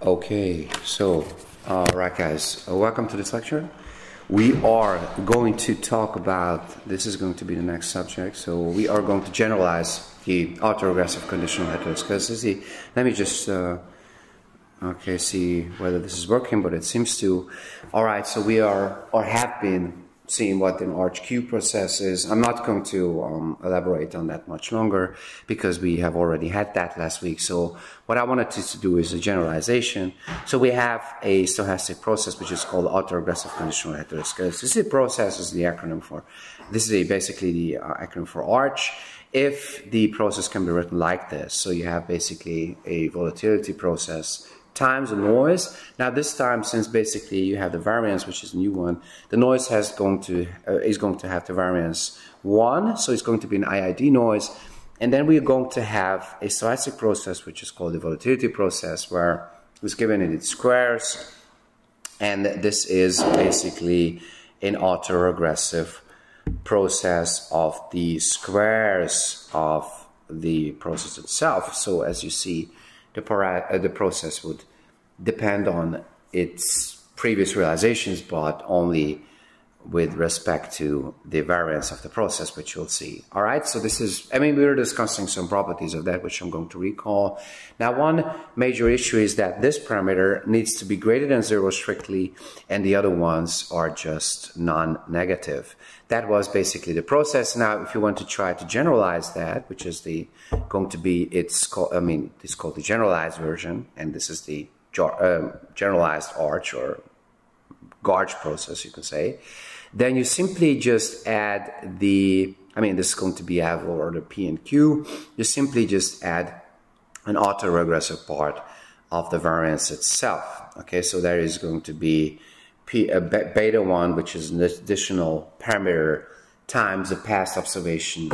Okay, so, all right, guys, uh, welcome to this lecture. We are going to talk about this is going to be the next subject. So, we are going to generalize the autoregressive conditional heteroscedasticity. Let me just uh, okay see whether this is working, but it seems to. All right, so we are or have been seeing what an ArchQ process is. I'm not going to um, elaborate on that much longer because we have already had that last week. So what I wanted to do is a generalization. So we have a stochastic process which is called autoregressive conditional heteroscedasticity. This is process is the acronym for. This is a, basically the uh, acronym for Arch. If the process can be written like this, so you have basically a volatility process times the noise. Now this time, since basically you have the variance, which is a new one, the noise has going to uh, is going to have the variance one, so it's going to be an IID noise, and then we're going to have a stochastic process, which is called the volatility process, where it's given in its squares, and this is basically an autoregressive process of the squares of the process itself. So as you see, the, uh, the process would depend on its previous realizations, but only with respect to the variance of the process, which you'll see. All right, so this is, I mean, we were discussing some properties of that, which I'm going to recall. Now, one major issue is that this parameter needs to be greater than zero strictly, and the other ones are just non-negative. That was basically the process. Now, if you want to try to generalize that, which is the going to be, it's called, I mean, it's called the generalized version, and this is the um, generalized arch or Garch process, you can say, then you simply just add the, I mean, this is going to be Avil or the P and Q. You simply just add an autoregressive part of the variance itself. Okay, so there is going to be P, uh, beta 1, which is an additional parameter, times the past observation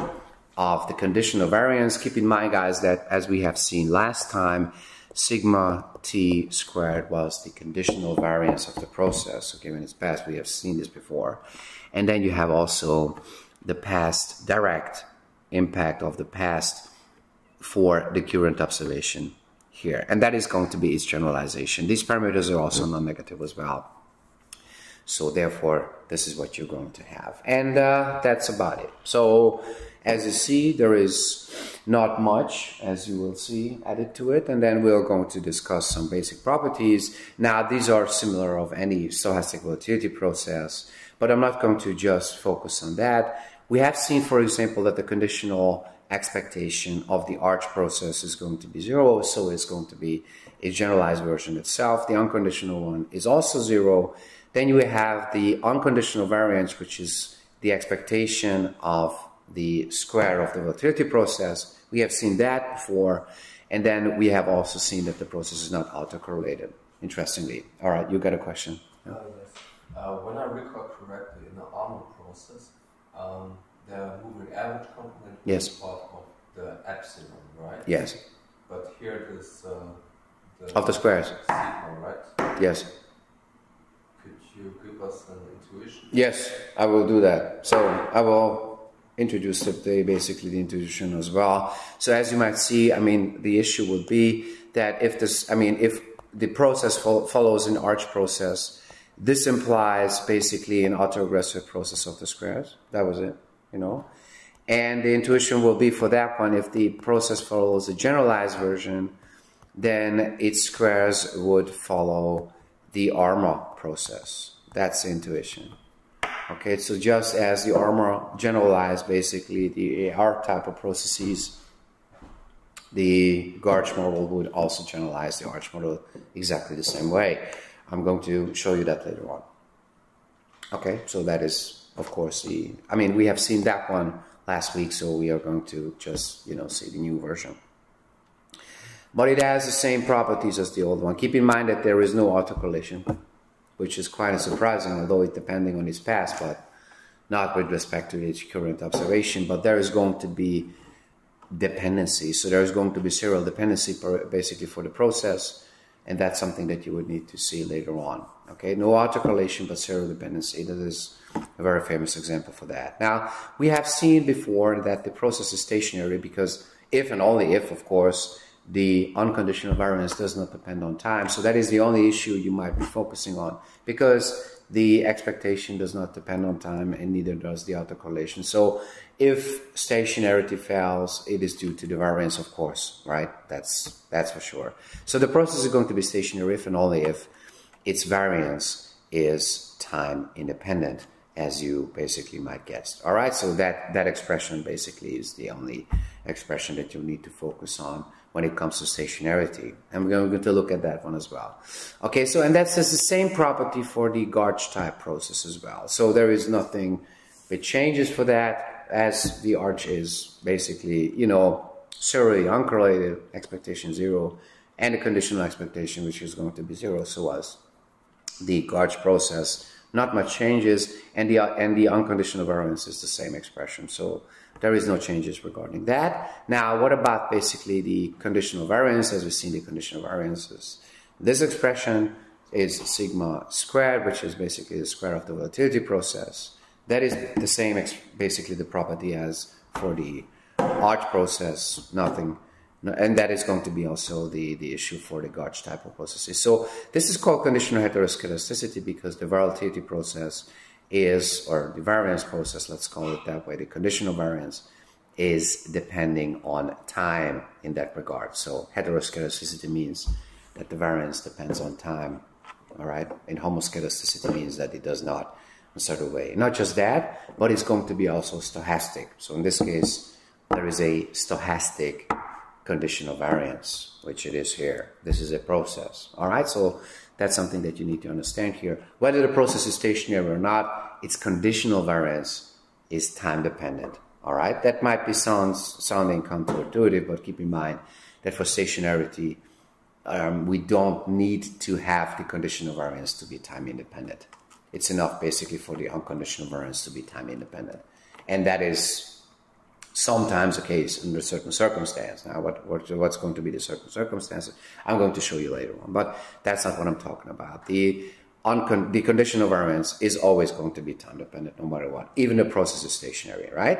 of the conditional variance. Keep in mind, guys, that as we have seen last time, sigma t squared was the conditional variance of the process. So given its past, we have seen this before. And then you have also the past direct impact of the past for the current observation here. And that is going to be its generalization. These parameters are also non-negative as well. So therefore, this is what you're going to have. And uh, that's about it. So as you see, there is not much, as you will see, added to it. And then we're going to discuss some basic properties. Now, these are similar of any stochastic volatility process, but I'm not going to just focus on that. We have seen, for example, that the conditional expectation of the arch process is going to be zero, so it's going to be a generalized version itself. The unconditional one is also zero. Then you have the unconditional variance, which is the expectation of the square of the volatility process. We have seen that before. And then we have also seen that the process is not autocorrelated, interestingly. All right, you got a question? Yeah? Uh, yes. Uh, when I recall correctly, in the ARMA process, um, the moving average component yes. is part of the epsilon, right? Yes. But here it is uh, the of the squares. Sigma, right? Yes. You give us an intuition? Yes, I will do that. So I will introduce today basically the intuition as well. So as you might see, I mean, the issue would be that if this, I mean, if the process fo follows an arch process, this implies basically an autoregressive process of the squares. That was it, you know. And the intuition will be for that one, if the process follows a generalized version, then its squares would follow the ARMA process. That's intuition. Okay, so just as the ARMA generalized basically the AR type of processes, the Garch model would also generalize the Arch model exactly the same way. I'm going to show you that later on. Okay, so that is, of course, the, I mean, we have seen that one last week, so we are going to just, you know, see the new version. But it has the same properties as the old one. Keep in mind that there is no autocorrelation which is quite surprising, although it depending on his past, but not with respect to its current observation. But there is going to be dependency. So there is going to be serial dependency basically for the process, and that's something that you would need to see later on. Okay, no autocorrelation, but serial dependency. That is a very famous example for that. Now, we have seen before that the process is stationary because if and only if, of course, the unconditional variance does not depend on time. So that is the only issue you might be focusing on because the expectation does not depend on time and neither does the autocorrelation. So if stationarity fails, it is due to the variance, of course, right? That's, that's for sure. So the process is going to be stationary if and only if its variance is time independent as you basically might guess. All right, so that, that expression basically is the only expression that you need to focus on when it comes to stationarity. And we're going to look at that one as well. Okay, so and that's the same property for the Garch type process as well. So there is nothing that changes for that as the arch is basically, you know, serially uncorrelated expectation zero and the conditional expectation which is going to be zero. So as the Garch process not much changes, and the, and the unconditional variance is the same expression. So there is no changes regarding that. Now, what about basically the conditional variance, as we've seen the conditional variances? This expression is sigma squared, which is basically the square of the volatility process. That is the same, basically the property as for the arch process, nothing and that is going to be also the, the issue for the Garch type of processes. So this is called conditional heteroscedasticity because the volatility process is, or the variance process, let's call it that way, the conditional variance is depending on time in that regard. So heteroskedasticity means that the variance depends on time, all right? And homoskedasticity means that it does not in a certain way. Not just that, but it's going to be also stochastic. So in this case, there is a stochastic conditional variance, which it is here. This is a process. All right, so that's something that you need to understand here. Whether the process is stationary or not, its conditional variance is time dependent. All right, that might be sounds sounding counterintuitive, but keep in mind that for stationarity, um, we don't need to have the conditional variance to be time independent. It's enough basically for the unconditional variance to be time independent. And that is sometimes the case under certain circumstances. Now, what, what, what's going to be the certain circumstances? I'm going to show you later on, but that's not what I'm talking about. The, uncon- the conditional variance is always going to be time dependent no matter what, even the process is stationary, right?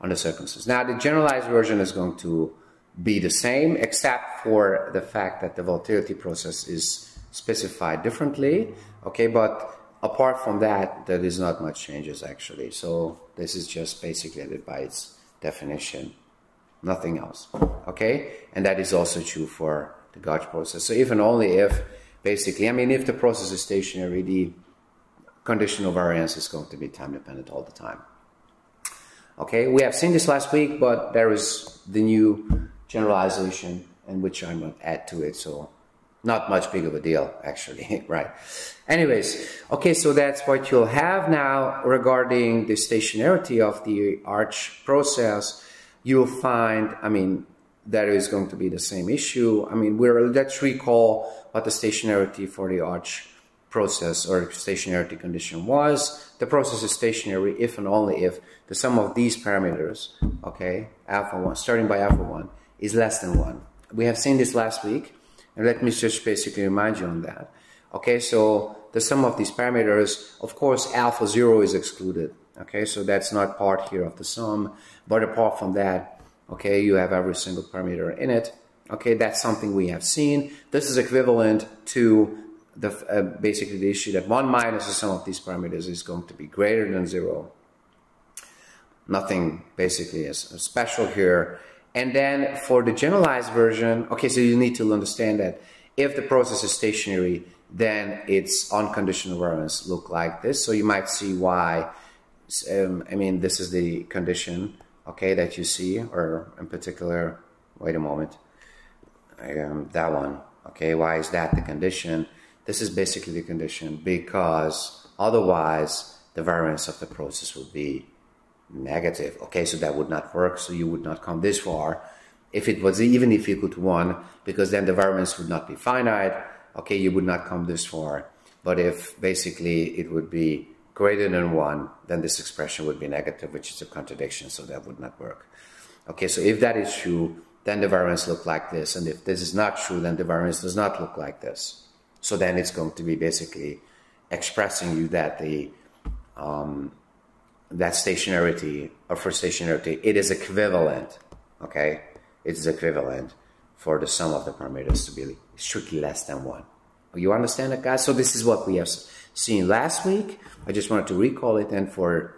Under circumstances. Now, the generalized version is going to be the same, except for the fact that the volatility process is specified differently, okay? But apart from that, there is not much changes actually. So this is just basically it by its definition, nothing else. Okay? And that is also true for the Garch process. So and only if, basically, I mean, if the process is stationary, the conditional variance is going to be time dependent all the time. Okay, we have seen this last week, but there is the new generalization in which I'm going to add to it. So not much big of a deal, actually, right? Anyways, okay, so that's what you'll have now regarding the stationarity of the arch process. You'll find, I mean, that is going to be the same issue. I mean, we're, let's recall what the stationarity for the arch process or stationarity condition was. The process is stationary if and only if the sum of these parameters, okay, alpha 1, starting by alpha 1, is less than 1. We have seen this last week. And let me just basically remind you on that. Okay, so the sum of these parameters, of course, alpha 0 is excluded. Okay, so that's not part here of the sum. But apart from that, okay, you have every single parameter in it. Okay, that's something we have seen. This is equivalent to the uh, basically the issue that 1 minus the sum of these parameters is going to be greater than 0. Nothing basically is special here. And then for the generalized version, okay, so you need to understand that if the process is stationary, then its unconditional variance look like this. So you might see why, um, I mean, this is the condition, okay, that you see, or in particular, wait a moment, um, that one, okay, why is that the condition? This is basically the condition because otherwise the variance of the process would be negative. Okay, so that would not work, so you would not come this far if it was even if equal to 1, because then the variance would not be finite, okay, you would not come this far. But if basically it would be greater than 1, then this expression would be negative, which is a contradiction, so that would not work. Okay, so if that is true, then the variance look like this, and if this is not true, then the variance does not look like this. So then it's going to be basically expressing you that the um, that stationarity or for stationarity, it is equivalent, okay? It is equivalent for the sum of the parameters to be strictly less than 1. You understand that, guys? So this is what we have seen last week. I just wanted to recall it, and for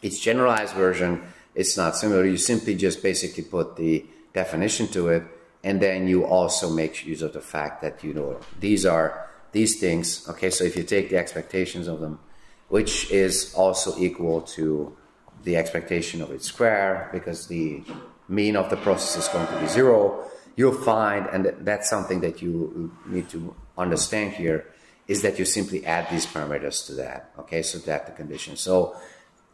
its generalized version, it's not similar. You simply just basically put the definition to it, and then you also make use of the fact that you know these are these things. Okay, so if you take the expectations of them, which is also equal to the expectation of its square, because the mean of the process is going to be zero, you'll find, and that's something that you need to understand here, is that you simply add these parameters to that. Okay, so that the condition. So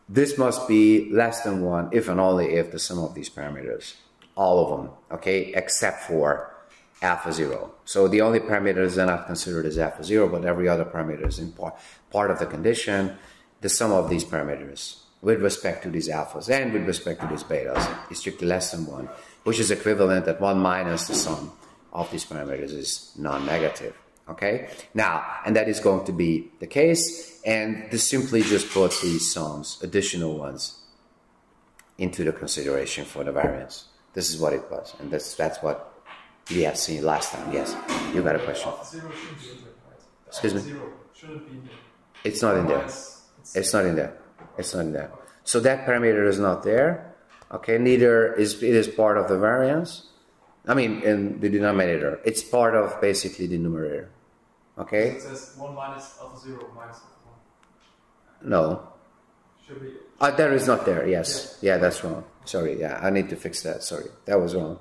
this must be less than one if and only if the sum of these parameters, all of them, okay, except for alpha zero. So the only parameters are not considered as alpha zero, but every other parameter is in part, of the condition. The sum of these parameters with respect to these alphas and with respect to these betas is strictly less than one, which is equivalent that one minus the sum of these parameters is non-negative. Okay, now, and that is going to be the case, and this simply just puts these sums, additional ones, into the consideration for the variance. This is what it was, and that's that's what we have seen last time. Yes, you got a question? Zero shouldn't be in there, right? Excuse me? Zero shouldn't be in there. It's not in there. It's- It's not in there. It's not in there. So that parameter is not there. Okay, neither is it is part of the variance. I mean, in the denominator, it's part of basically the numerator. Okay, It says one minus alpha zero minus alpha one. no, Should be. uh, there is not there. Yes, yeah, that's wrong. Sorry, yeah, I need to fix that. Sorry, that was wrong.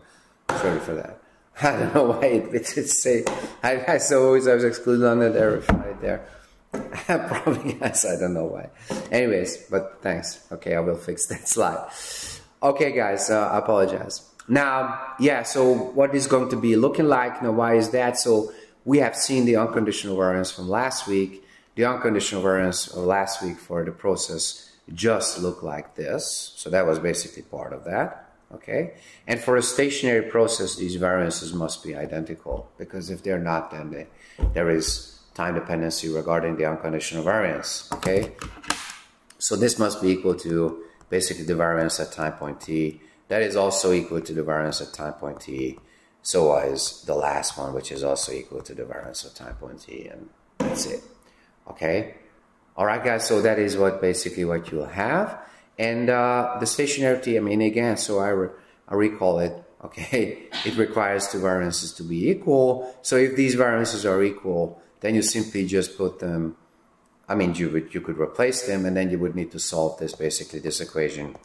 Sorry for that. I don't know why it, it, it say. I, I saw always I was excluded on that error right there. Probably yes, I don't know why. Anyways, but thanks. Okay, I will fix that slide. Okay, guys, uh, I apologize. Now, yeah, so what is going to be looking like? Now, why is that? So we have seen the unconditional variance from last week. The unconditional variance of last week for the process just looked like this. So that was basically part of that. Okay, and for a stationary process, these variances must be identical because if they're not, then they, there is time dependency regarding the unconditional variance. Okay, so this must be equal to basically the variance at time point t. That is also equal to the variance at time point t. So is the last one, which is also equal to the variance at time point t, and that's it. Okay. All right, guys. So that is what basically what you'll have, and uh, the stationarity. I mean, again, so I, re- I recall it. Okay, it requires the variances to be equal. So if these variances are equal, then you simply just put them. I mean, you would you could replace them, and then you would need to solve this basically this equation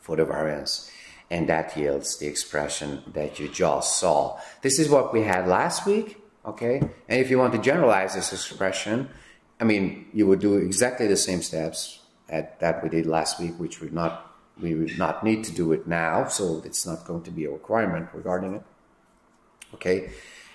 for the variance, and that yields the expression that you just saw. This is what we had last week. Okay, and if you want to generalize this expression, I mean, you would do exactly the same steps at, that we did last week, which would not we would not need to do it now, so it's not going to be a requirement regarding it. Okay,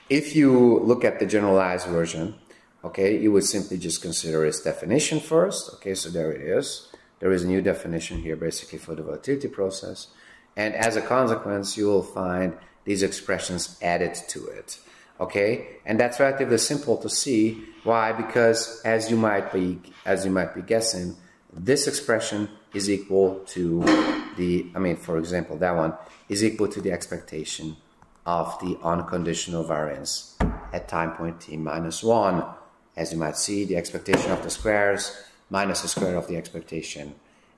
if you look at the generalized version, okay, you would simply just consider its definition first. Okay, so there it is. There is a new definition here, basically for the volatility process, and as a consequence, you will find these expressions added to it okay and that's relatively simple to see why because as you might be as you might be guessing this expression is equal to the i mean for example that one is equal to the expectation of the unconditional variance at time point t minus 1 as you might see the expectation of the squares minus the square of the expectation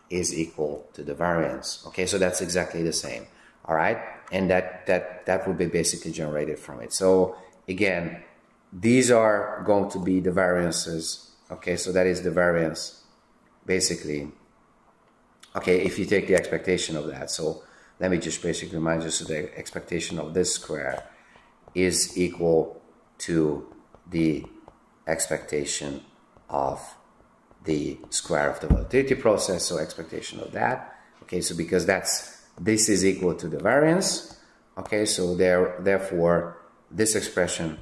is equal to the variance okay so that's exactly the same all right and that that that would be basically generated from it so again, these are going to be the variances. Okay, so that is the variance, basically. Okay, if you take the expectation of that. So let me just basically remind you, so the expectation of this square is equal to the expectation of the square of the volatility process, so expectation of that. Okay, so because that's, this is equal to the variance. Okay, so there, therefore, this expression,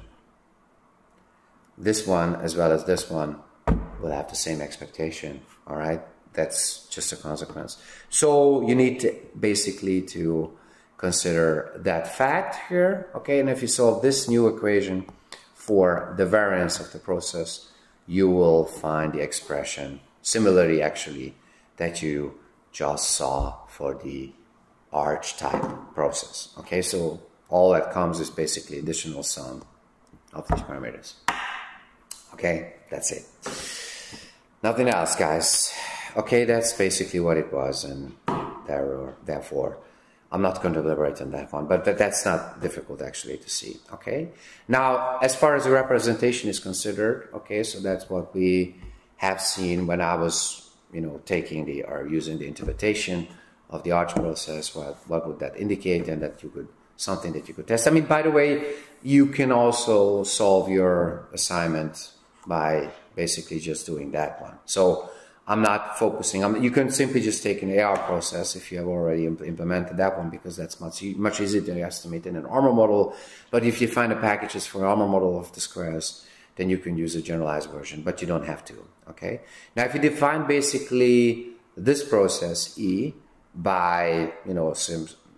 this one as well as this one, will have the same expectation. All right, that's just a consequence. So you need to basically to consider that fact here. Okay, and if you solve this new equation for the variance of the process, you will find the expression similarly actually that you just saw for the arch type process. Okay, so all that comes is basically additional sum of these parameters. Okay, that's it. Nothing else, guys. Okay, that's basically what it was, and there, therefore, I'm not going to elaborate on that one, but that, that's not difficult actually to see. Okay, now as far as the representation is considered, okay, so that's what we have seen when I was, you know, taking the or using the interpretation of the arch process. What what would that indicate, and that you could something that you could test. I mean, by the way, you can also solve your assignment by basically just doing that one. So I'm not focusing. I'm, you can simply just take an AR process if you have already imp implemented that one because that's much much easier to estimate in an ARMA model. But if you find the packages for an ARMA model of the squares, then you can use a generalized version, but you don't have to. Okay. Now, if you define basically this process E by you know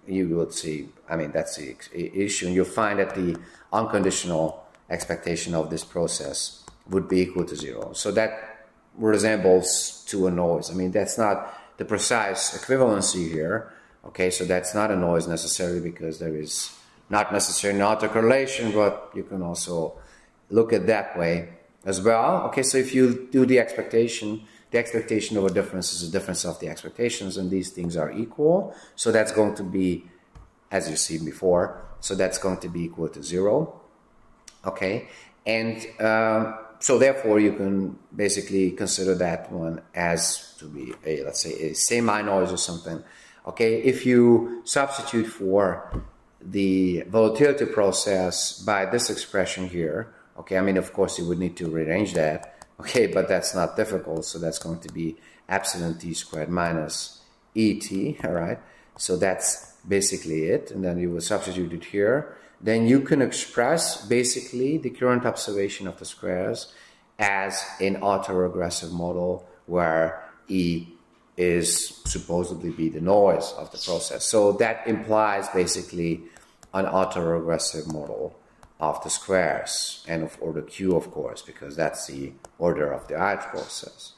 you would see. I mean, that's the issue, and you'll find that the unconditional expectation of this process would be equal to zero. So that resembles to a noise. I mean, that's not the precise equivalency here. Okay, so that's not a noise necessarily because there is not necessarily an autocorrelation, but you can also look at that way as well. Okay, so if you do the expectation, the expectation of a difference is a difference of the expectations, and these things are equal. So that's going to be, as you've seen before, so that's going to be equal to zero. Okay, and um, so therefore you can basically consider that one as to be a let's say a semi noise or something. Okay, if you substitute for the volatility process by this expression here, okay, I mean of course you would need to rearrange that Okay, but that's not difficult, so that's going to be epsilon t squared minus et, all right? So that's basically it, and then you will substitute it here. Then you can express basically the current observation of the squares as an autoregressive model where E is supposedly be the noise of the process. So that implies basically an autoregressive model of the squares and of order q, of course, because that's the order of the arch process.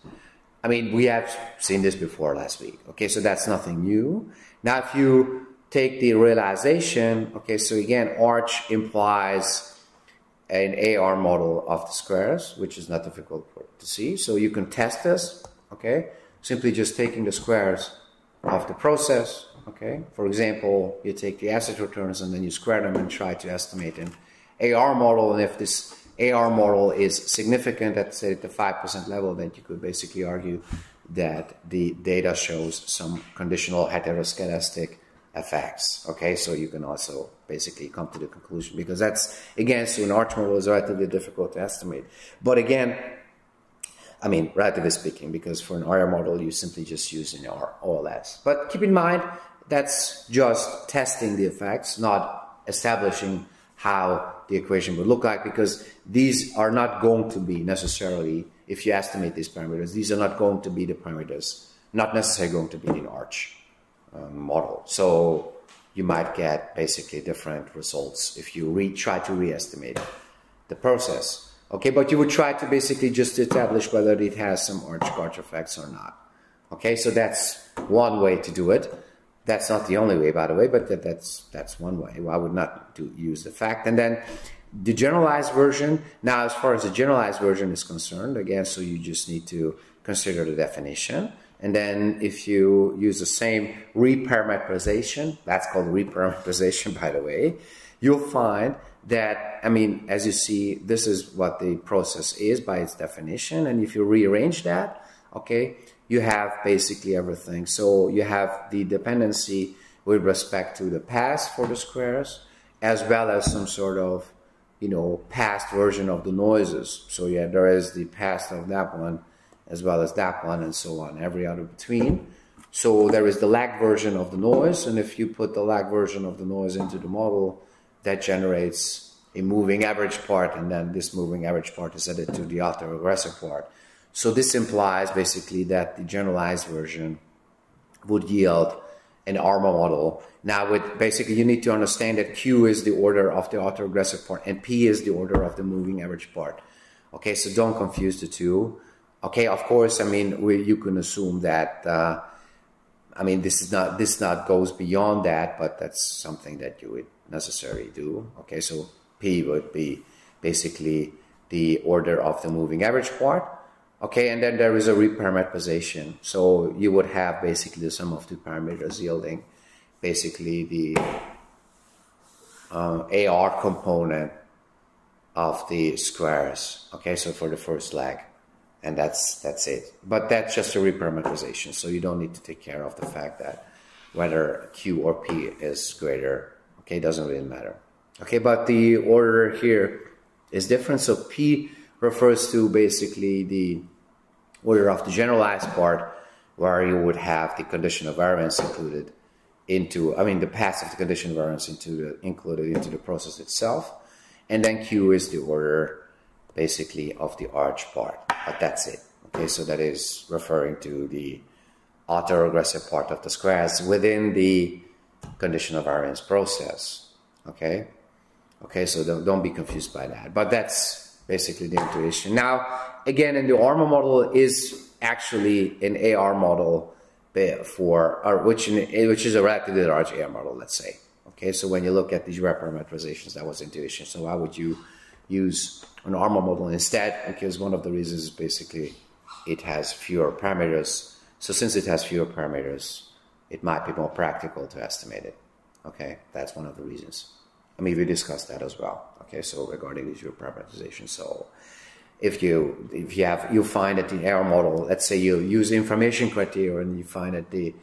I mean, we have seen this before last week. Okay, so that's nothing new. Now, if you take the realization, okay, so again, arch implies an AR model of the squares, which is not difficult to see. So you can test this, okay, simply just taking the squares of the process, okay. For example, you take the asset returns and then you square them and try to estimate an AR model, and if this AR model is significant at say at the 5% level, then you could basically argue that the data shows some conditional heteroscedastic effects. Okay, so you can also basically come to the conclusion because that's again, so an arch model is relatively difficult to estimate. But again, I mean, relatively speaking, because for an AR model, you simply just use an R OLS. But keep in mind, that's just testing the effects, not establishing how the equation would look like because these are not going to be necessarily, if you estimate these parameters, these are not going to be the parameters, not necessarily going to be in arch um, model. So you might get basically different results if you re try to re-estimate the process. Okay, but you would try to basically just establish whether it has some orange Koch effects or not. Okay, so that's one way to do it. That's not the only way, by the way, but that, that's that's one way. I would not do, use the fact. And then the generalized version. Now, as far as the generalized version is concerned, again, so you just need to consider the definition. And then if you use the same reparameterization, that's called reparameterization, by the way, you'll find that, I mean, as you see, this is what the process is by its definition. And if you rearrange that, okay, you have basically everything. So you have the dependency with respect to the past for the squares, as well as some sort of, you know, past version of the noises. So yeah, there is the past of that one, as well as that one, and so on, every other between. So there is the lag version of the noise, and if you put the lag version of the noise into the model, that generates a moving average part, and then this moving average part is added to the autoregressive part. So this implies basically that the generalized version would yield an ARMA model. Now, with basically, you need to understand that Q is the order of the autoregressive part and P is the order of the moving average part. Okay, so don't confuse the two. Okay, of course, I mean, we, you can assume that, uh, I mean, this is not, this not goes beyond that, but that's something that you would necessarily do. Okay, so P would be basically the order of the moving average part. Okay, and then there is a reparameterization. So you would have basically the sum of two parameters yielding basically the uh, AR component of the squares. Okay, so for the first leg, and that's that's it. But that's just a reparameterization, so you don't need to take care of the fact that whether Q or P is greater. Okay, doesn't really matter. Okay, but the order here is different. So P refers to basically the order of the generalized part, where you would have the condition of variance included into, I mean, the path of the condition of variance into the, included into the process itself. And then Q is the order basically of the arch part, but that's it. Okay, so that is referring to the autoregressive part of the squares within the condition of variance process. Okay, okay, so don't, don't be confused by that. But that's basically the intuition. Now, again, in the ARMA model is actually an AR model eh, for, or which, which is a relatively large AR model, let's say. Okay, so when you look at these reparameterizations, that was intuition. So why would you use an ARMA model instead? Because one of the reasons is basically it has fewer parameters. So since it has fewer parameters, it might be more practical to estimate it. Okay, that's one of the reasons. I mean, we discussed that as well. Okay, so regarding these reparameterization, so if you if you have you find that the AR model, let's say you use information criteria and you find that the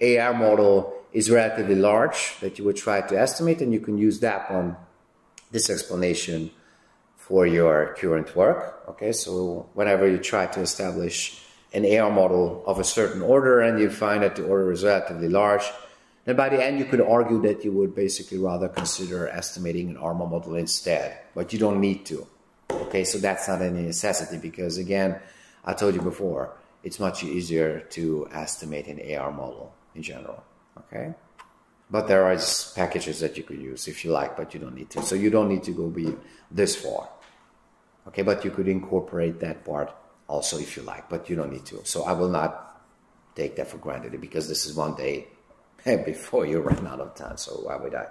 AR model is relatively large that you would try to estimate, and you can use that one, this explanation for your current work. Okay, so whenever you try to establish an AR model of a certain order and you find that the order is relatively large, then by the end you could argue that you would basically rather consider estimating an ARMA model instead, but you don't need to. Okay, so that's not any necessity because again, I told you before, it's much easier to estimate an AR model in general. Okay, but there are packages that you could use if you like, but you don't need to. So you don't need to go be this far. Okay, but you could incorporate that part also if you like, but you don't need to. So I will not take that for granted because this is one day before you run out of time. So why would I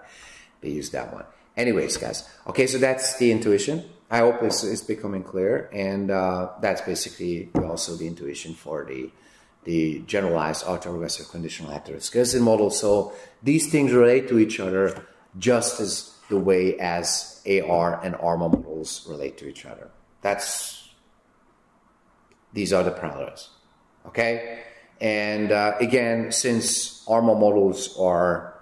use that one? Anyways, guys. Okay, so that's the intuition. I hope it's, it's becoming clear, and uh, that's basically also the intuition for the the generalized autoregressive conditional heteroscedastic model. So these things relate to each other just as the way as AR and ARMA models relate to each other. That's these are the parallels. Okay, and uh, again, since ARMA models are,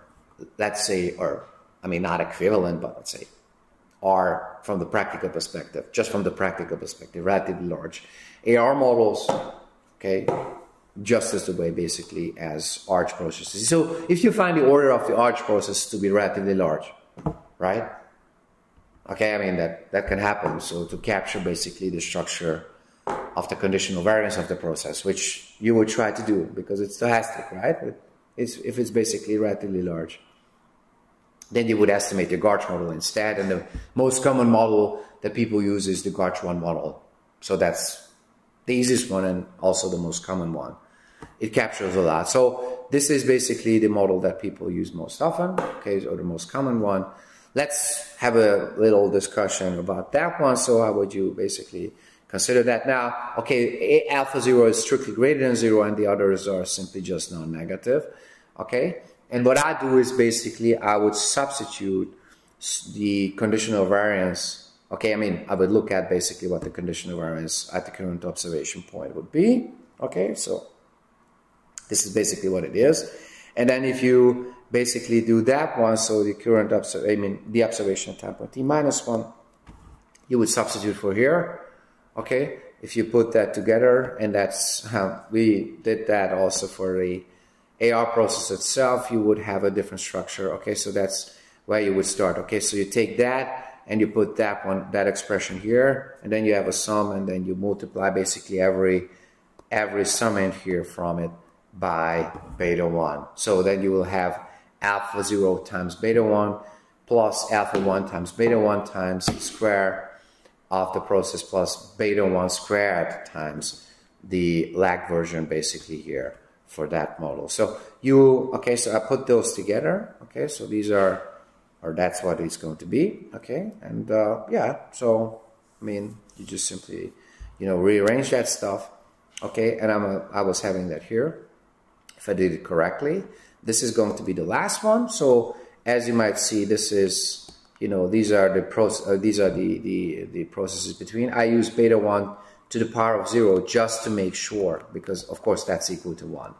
let's say, or I mean, not equivalent, but let's say are from the practical perspective, just from the practical perspective, relatively large. AR models, okay, just as the way basically as arch processes. So if you find the order of the arch process to be relatively large, right? Okay, I mean that that can happen. So to capture basically the structure of the conditional variance of the process, which you would try to do because it's stochastic, right? It's, if it's basically relatively large. Then you would estimate the Garch model instead. And the most common model that people use is the Garch 1 model. So that's the easiest one and also the most common one. It captures a lot. So this is basically the model that people use most often, okay, or the most common one. Let's have a little discussion about that one. So how would you basically consider that? Now, okay, alpha 0 is strictly greater than 0 and the others are simply just non-negative, okay? And what I do is basically I would substitute the conditional variance. Okay, I mean, I would look at basically what the conditional variance at the current observation point would be. Okay, so this is basically what it is. And then if you basically do that one, so the current observation, I mean, the observation time point t minus one, you would substitute for here. Okay, if you put that together, and that's how we did that also for the AR process itself, you would have a different structure. Okay, so that's where you would start. Okay, so you take that and you put that one, that expression here, and then you have a sum, and then you multiply basically every every summand here from it by beta 1. So then you will have alpha 0 times beta 1 plus alpha 1 times beta 1 times square of the process plus beta 1 squared times the lag version basically here for that model. So you, okay, so I put those together. Okay, so these are, or that's what it's going to be. Okay, and uh, yeah, so I mean, you just simply, you know, rearrange that stuff. Okay, and I'm a, I was having that here. If I did it correctly, this is going to be the last one. So as you might see, this is, you know, these are the process, uh, these are the, the, the processes between. I use beta 1 to the power of 0 just to make sure, because of course that's equal to 1.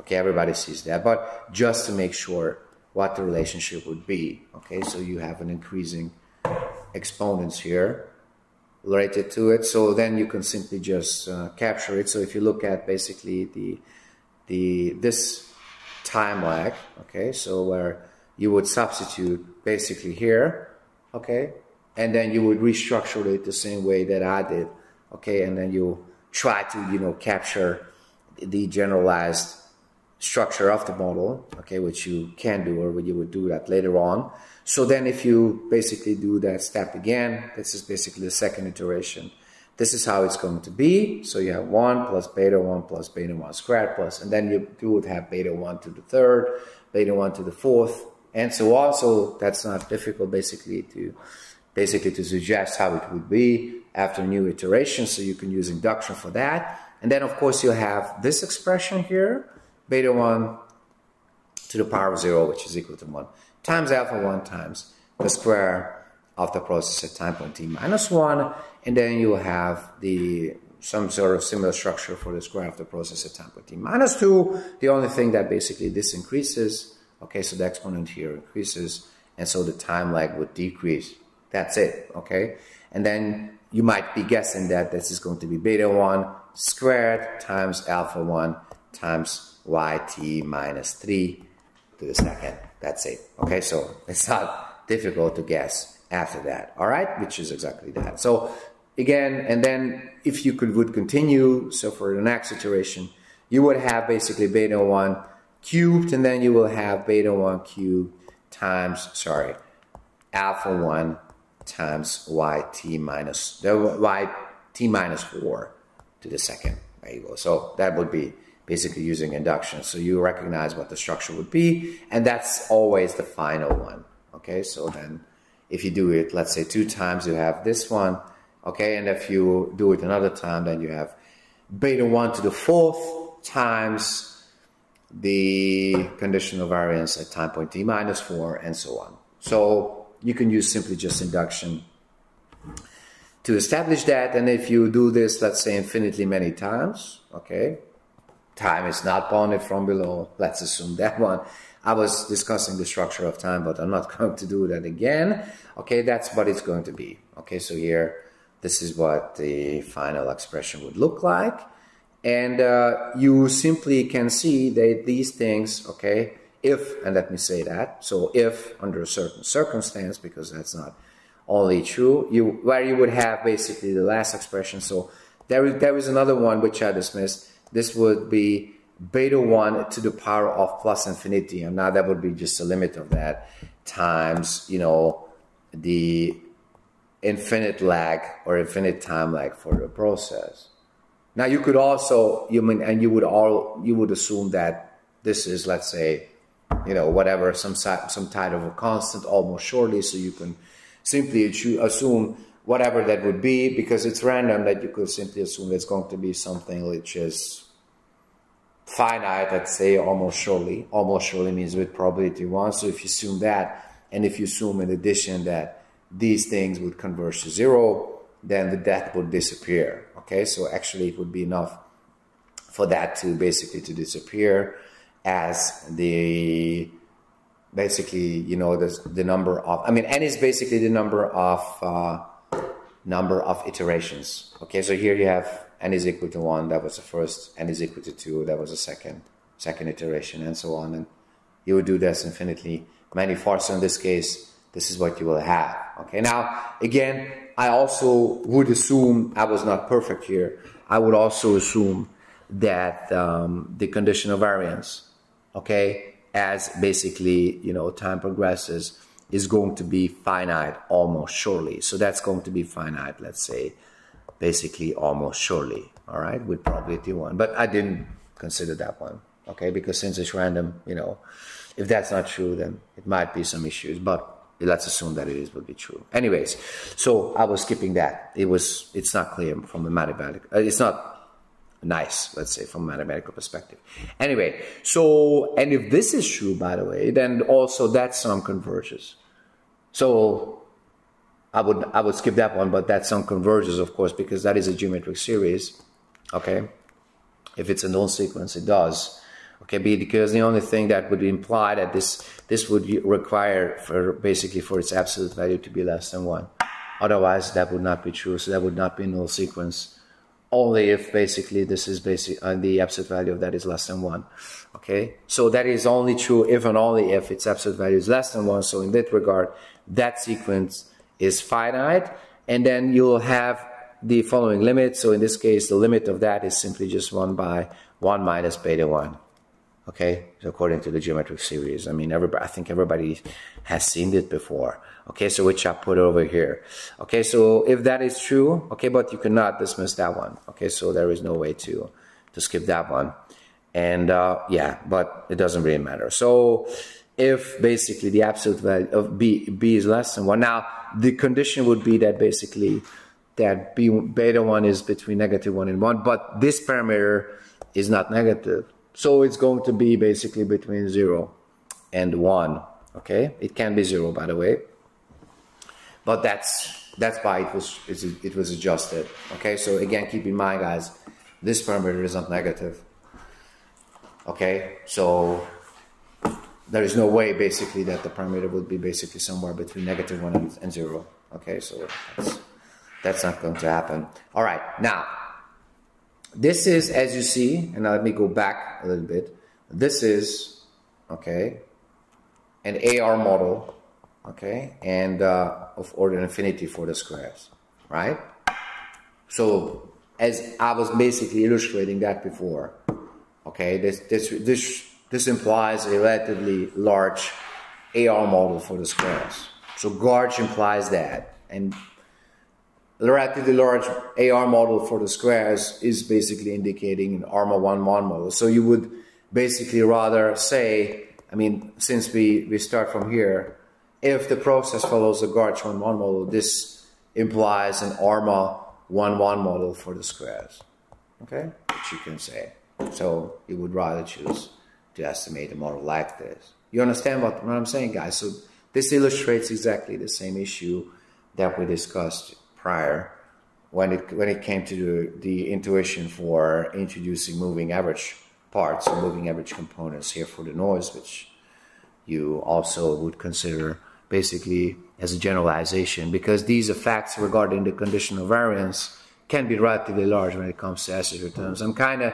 Okay, everybody sees that, but just to make sure what the relationship would be. Okay, so you have an increasing exponents here related to it. So then you can simply just uh, capture it. So if you look at basically the the this time lag, okay, so where you would substitute basically here, okay, and then you would restructure it the same way that I did, okay, and then you try to you know capture the generalized structure of the model, okay, which you can do or you would do that later on. So then if you basically do that step again, this is basically the second iteration. This is how it's going to be. So you have 1 plus beta 1 plus beta 1 squared plus, and then you, you would have beta 1 to the third, beta 1 to the fourth, and so on. So that's not difficult basically to basically to suggest how it would be after new iteration. So you can use induction for that. And then of course you have this expression here, beta 1 to the power of 0, which is equal to 1, times alpha 1 times the square of the process at time point t minus 1, and then you have the some sort of similar structure for the square of the process at time point t minus 2. The only thing that basically this increases, okay, so the exponent here increases, and so the time lag would decrease. That's it, okay? And then you might be guessing that this is going to be beta 1 squared times alpha 1 times yt minus 3 to the second. That's it. Okay, so it's not difficult to guess after that. All right, which is exactly that. So again, and then if you could would continue, so for the next iteration, you would have basically beta 1 cubed, and then you will have beta 1 cubed times, sorry, alpha 1 times yt minus, yt minus 4 to the second. Go. So that would be basically using induction. So you recognize what the structure would be, and that's always the final one. Okay, so then if you do it, let's say two times, you have this one. Okay, and if you do it another time, then you have beta 1 to the fourth times the conditional variance at time point t minus 4, and so on. So you can use simply just induction to establish that. And if you do this, let's say infinitely many times, okay, time is not bounded from below. Let's assume that one. I was discussing the structure of time, but I'm not going to do that again. Okay, that's what it's going to be. Okay, so here, this is what the final expression would look like. And uh, you simply can see that these things, okay, if, and let me say that, so if under a certain circumstance, because that's not only true, you where you would have basically the last expression. So there there is another one which I dismissed, this would be beta 1 to the power of plus infinity. And now that would be just the limit of that times, you know, the infinite lag or infinite time lag for the process. Now you could also, you mean, and you would all, you would assume that this is, let's say, you know, whatever, some some type of a constant almost surely, so you can simply assume whatever that would be, because it's random that you could simply assume it's going to be something which is finite, let's say almost surely. Almost surely means with probability one. So if you assume that, and if you assume in addition that these things would converge to zero, then the death would disappear. Okay, so actually it would be enough for that to basically to disappear as the basically you know the the number of I mean n is basically the number of uh, number of iterations. Okay, so here you have n is equal to 1, that was the first, n is equal to 2, that was the second, second iteration, and so on. And you would do this infinitely many for. So in this case, this is what you will have. Okay, now, again, I also would assume, I was not perfect here, I would also assume that um, the conditional variance, okay, as basically, you know, time progresses, is going to be finite almost surely. So that's going to be finite, let's say, basically almost surely, all right, with probability one. But I didn't consider that one, okay, because since it's random, you know, if that's not true, then it might be some issues. But let's assume that it is would be true. Anyways, so I was skipping that. It was it's not clear from a mathematical. Uh, it's not nice, let's say, from a mathematical perspective. Anyway, so and if this is true, by the way, then also that sum converges. So I would I would skip that one, but that sum converges, of course, because that is a geometric series. Okay, if it's a null sequence, it does. Okay, because the only thing that would imply that this this would require for basically for its absolute value to be less than one. Otherwise, that would not be true. So that would not be a null sequence. Only if basically this is basic uh, the absolute value of that is less than one. Okay, so that is only true if and only if its absolute value is less than one. So in that regard, that sequence is finite, and then you'll have the following limit. So in this case, the limit of that is simply just 1 by 1 minus beta 1. Okay, so according to the geometric series, I mean, everybody, I think everybody has seen it before. Okay, so which I put over here. Okay, so if that is true, okay, but you cannot dismiss that one. Okay, so there is no way to to skip that one. And uh, yeah, but it doesn't really matter. So if basically the absolute value of b b is less than one, now the condition would be that basically that b beta one is between negative one and one, but this parameter is not negative. So it's going to be basically between 0 and 1. Okay, it can be 0 by the way. But that's that's why it was it was adjusted. Okay, so again keep in mind guys, this parameter is not negative. Okay, so there is no way basically that the parameter would be basically somewhere between negative 1 and, 0. Okay, so that's, that's not going to happen. All right, now this is, as you see, and let me go back a little bit. This is, okay, an AR model, okay, and uh, of order infinity for the squares, right? So, as I was basically illustrating that before, okay, this, this, this, this implies a relatively large AR model for the squares. So Garch implies that, and relatively large AR model for the squares is basically indicating an ARMA 1 1 model. So you would basically rather say, I mean, since we, we start from here, if the process follows the Garch 1 1 model, this implies an ARMA 1 1 model for the squares. Okay? Which you can say. So you would rather choose to estimate a model like this. You understand what, what I'm saying, guys? So this illustrates exactly the same issue that we discussed prior when it when it came to the, intuition for introducing moving average parts or moving average components here for the noise, which you also would consider basically as a generalization because these effects regarding the conditional variance can be relatively large when it comes to S terms. I'm kind of,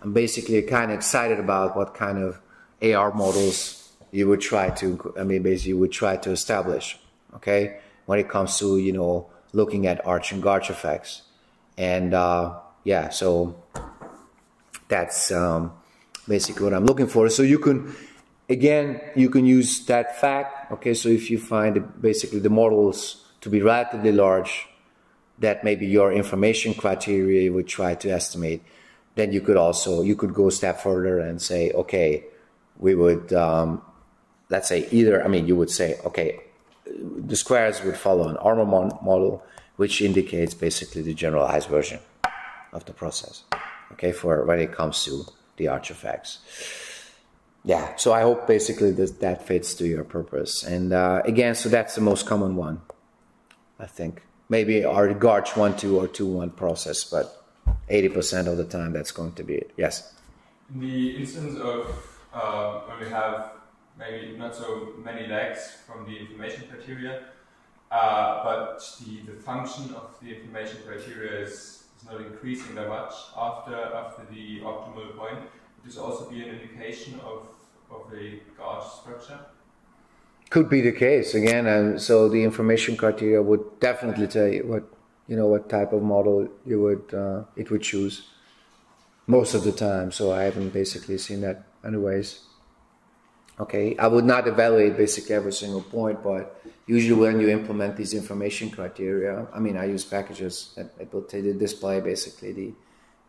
I'm basically kind of excited about what kind of AR models you would try to, I mean, basically you would try to establish, okay, when it comes to, you know, looking at ARCH and Garch effects. And uh, yeah, so that's um, basically what I'm looking for. So you can, again, you can use that fact. Okay, so if you find basically the models to be relatively large, that maybe your information criteria you would try to estimate, then you could also, you could go a step further and say, okay, we would, um, let's say either, I mean, you would say, okay, the squares would follow an ARMA model, which indicates basically the generalized version of the process. Okay, for when it comes to the artifacts. Yeah, so I hope basically that that fits to your purpose. And uh, again, so that's the most common one, I think. Maybe our Garch 1-2 or 2-1 process, but 80% of the time that's going to be it. Yes? In the instance of uh, when we have maybe not so many legs from the information criteria, uh, but the, the function of the information criteria is, is not increasing that much after after the optimal point. Would this also be an indication of, of a Garch structure? Could be the case again, and so the information criteria would definitely tell you what you know what type of model you would uh, it would choose most of the time. So I haven't basically seen that anyways. Okay, I would not evaluate basically every single point, but usually when you implement these information criteria, I mean, I use packages that, that will display basically the,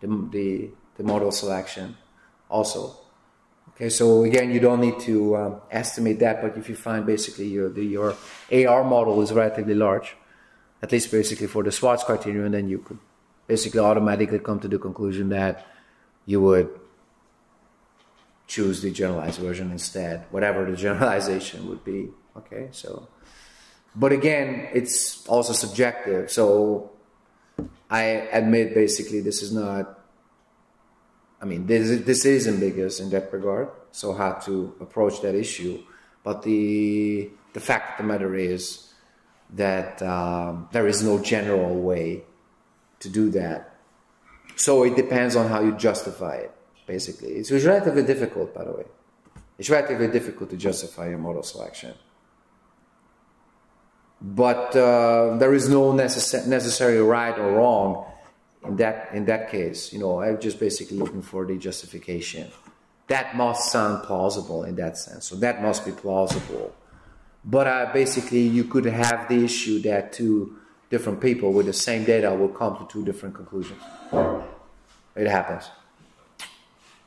the, the, the model selection also. Okay, so again, you don't need to um, estimate that, but if you find basically your, the, your AR model is relatively large, at least basically for the Schwarz criterion, then you could basically automatically come to the conclusion that you would choose the generalized version instead, whatever the generalization would be. Okay, so, but again, it's also subjective. So I admit basically this is not I mean, this, this is ambiguous in that regard, so how to approach that issue. But the, the fact of the matter is that um, there is no general way to do that. So it depends on how you justify it, basically. It's relatively difficult, by the way. It's relatively difficult to justify your model selection. But uh, there is no necess- necessary right or wrong in that in that case, you know, I'm just basically looking for the justification. That must sound plausible in that sense. So that must be plausible. But uh, basically, you could have the issue that two different people with the same data will come to two different conclusions. It happens.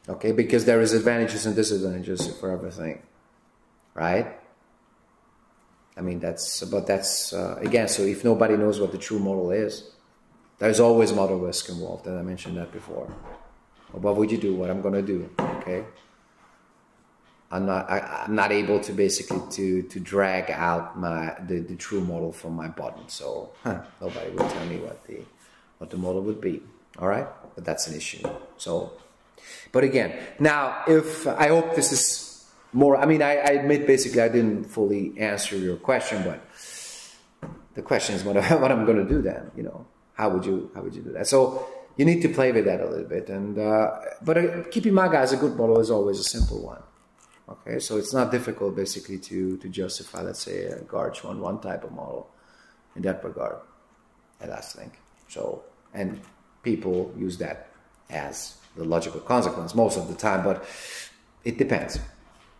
Okay, because there is advantages and disadvantages for everything, right? I mean, that's but that's uh, again. So if nobody knows what the true model is, there's always model risk involved, and I mentioned that before. what would you do? What I'm going to do? Okay. I'm not. I, am not able to basically to to drag out my the, the true model from my bottom. So huh, nobody will tell me what the what the model would be. All right, but that's an issue. So, but again, now if I hope this is more. I mean, I, I admit basically I didn't fully answer your question, but the question is what, what I'm going to do then. You know, how would you how would you do that? So you need to play with that a little bit. And uh, but uh, keep in mind, guys, a good model is always a simple one. Okay, so it's not difficult basically to to justify, let's say, a Garch one one type of model in that regard. And last think so. And people use that as the logical consequence most of the time, but it depends,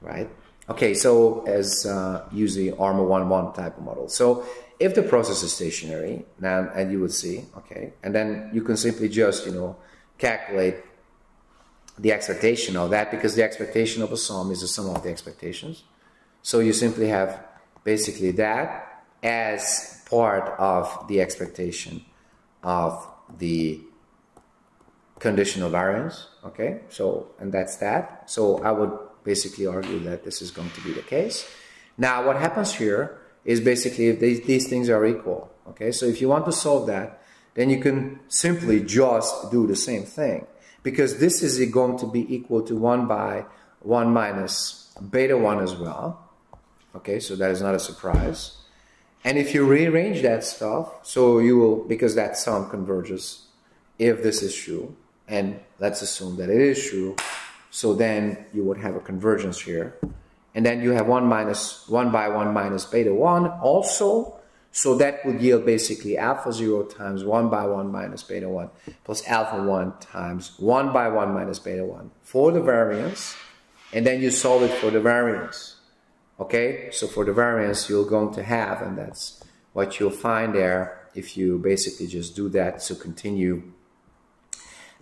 right? Okay, so as uh, usually ARMA 1-1 type of model. So if the process is stationary, then, and you would see, okay, and then you can simply just, you know, calculate the expectation of that because the expectation of a sum is the sum of the expectations. So you simply have basically that as part of the expectation of the conditional variance, okay? So, and that's that. So I would basically argue that this is going to be the case. Now, what happens here is basically if these, these things are equal. Okay, so if you want to solve that, then you can simply just do the same thing. Because this is going to be equal to 1 by 1 minus beta 1 as well. Okay, so that is not a surprise. And if you rearrange that stuff, so you will, because that sum converges if this is true, and let's assume that it is true, so then you would have a convergence here. And then you have 1 minus 1 by 1 minus beta 1 also. So that would yield basically alpha 0 times 1 by 1 minus beta 1 plus alpha 1 times 1 by 1 minus beta 1 for the variance. And then you solve it for the variance. Okay, so for the variance you're going to have, and that's what you'll find there if you basically just do that. So continue,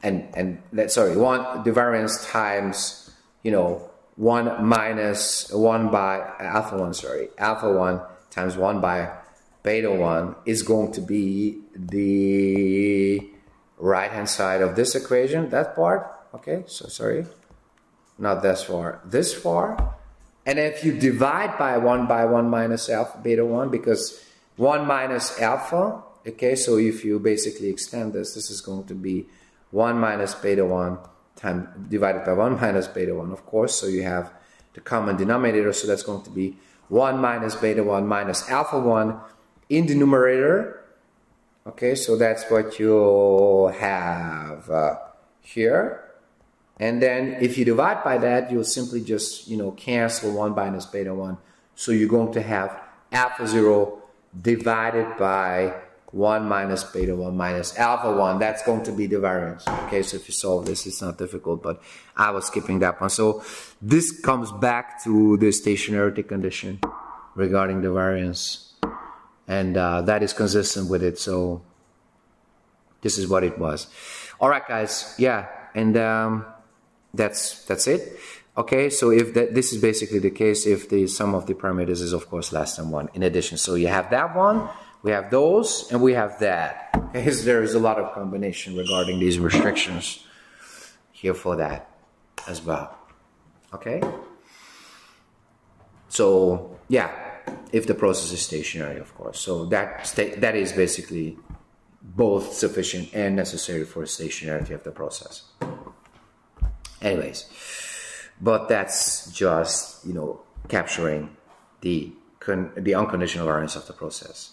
and and that sorry, one the variance times you know 1 minus 1 by alpha 1, sorry, alpha 1 times 1 by beta 1 is going to be the right hand side of this equation, that part, okay, so sorry, not this far, this far. And if you divide by 1 by 1 minus alpha beta 1, because 1 minus alpha, okay, so if you basically extend this, this is going to be 1 minus beta 1 time divided by 1 minus beta 1, of course. So you have the common denominator, so that's going to be 1 minus beta 1 minus alpha 1 in the numerator. Okay, so that's what you'll have uh, here. And then if you divide by that, you'll simply just, you know, cancel 1 minus beta 1. So you're going to have alpha 0 divided by 1 minus beta 1 minus alpha 1. That's going to be the variance. Okay, so if you solve this, it's not difficult, but I was skipping that one. So this comes back to the stationarity condition regarding the variance. And uh, that is consistent with it. So this is what it was. All right, guys. Yeah. And um, that's that's it. Okay, so if that this is basically the case if the sum of the parameters is of course less than one. In addition, so you have that one, we have those, and we have that. Okay, so there is a lot of combination regarding these restrictions here for that as well. Okay. So yeah, if the process is stationary, of course. So that sta- that is basically both sufficient and necessary for stationarity of the process. Anyways, but that's just you know capturing the the unconditional variance of the process.